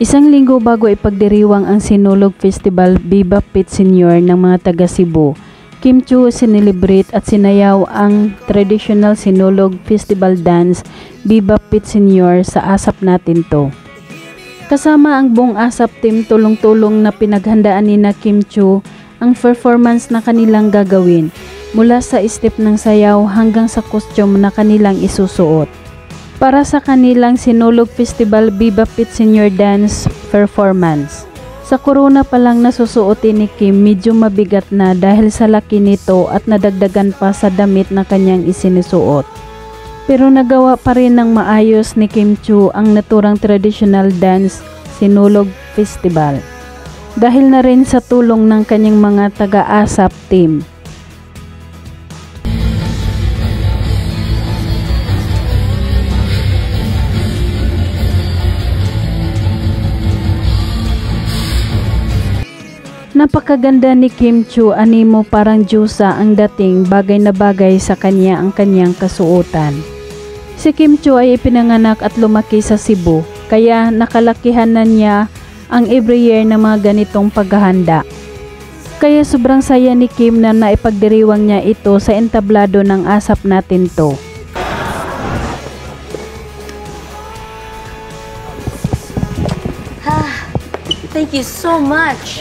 Isang linggo bago ipagdiriwang ang Sinulog Festival Viva Pit Senior ng mga taga Cebu, Kim Chu sinelebrate at sinayaw ang traditional Sinulog Festival Dance Viva Pit Senior sa asap natin to. Kasama ang buong asap team tulong-tulong na pinaghandaan ni na Kim ang performance na kanilang gagawin mula sa step ng sayaw hanggang sa costume na kanilang isusuot para sa kanilang Sinulog Festival Viva Pit Senior Dance Performance. Sa corona pa lang nasusuotin ni Kim medyo mabigat na dahil sa laki nito at nadagdagan pa sa damit na kanyang isinusuot. Pero nagawa pa rin ng maayos ni Kim Chu ang naturang traditional dance Sinulog Festival. Dahil na rin sa tulong ng kanyang mga taga-ASAP team. Napakaganda ni Kim Chu animo parang Diyosa ang dating bagay na bagay sa kanya ang kanyang kasuotan. Si Kim Chu ay ipinanganak at lumaki sa Cebu kaya nakalakihan na niya ang every year na mga ganitong paghahanda. Kaya sobrang saya ni Kim na naipagdiriwang niya ito sa entablado ng asap natin to. Thank you so much.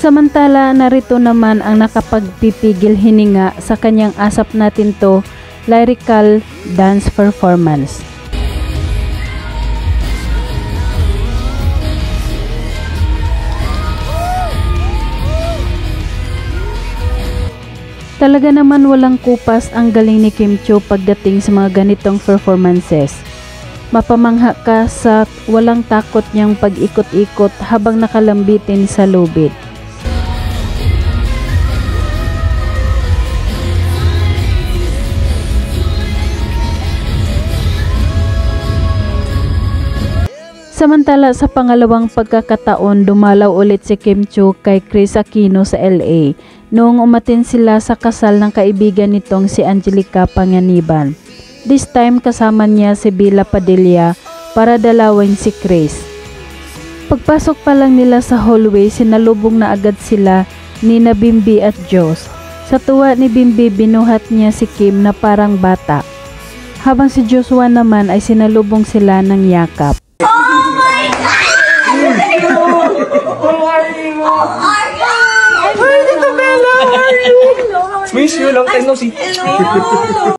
Samantala, narito naman ang nakapagpipigil hininga sa kanyang asap natin to lyrical dance performance. Talaga naman walang kupas ang galing ni Kim Cho pagdating sa mga ganitong performances. Mapamangha ka sa walang takot niyang pag-ikot-ikot habang nakalambitin sa lubid. Samantala sa pangalawang pagkakataon, dumalaw ulit si Kim Chu kay Chris Aquino sa LA noong umatin sila sa kasal ng kaibigan nitong si Angelica Panganiban. This time kasama niya si Bila Padilla para dalawin si Chris. Pagpasok pa lang nila sa hallway, sinalubong na agad sila ni na Bimbi at Joss. Sa tuwa ni Bimbi, binuhat niya si Kim na parang bata. Habang si Joshua naman ay sinalubong sila ng yakap. Miss you, long time no see.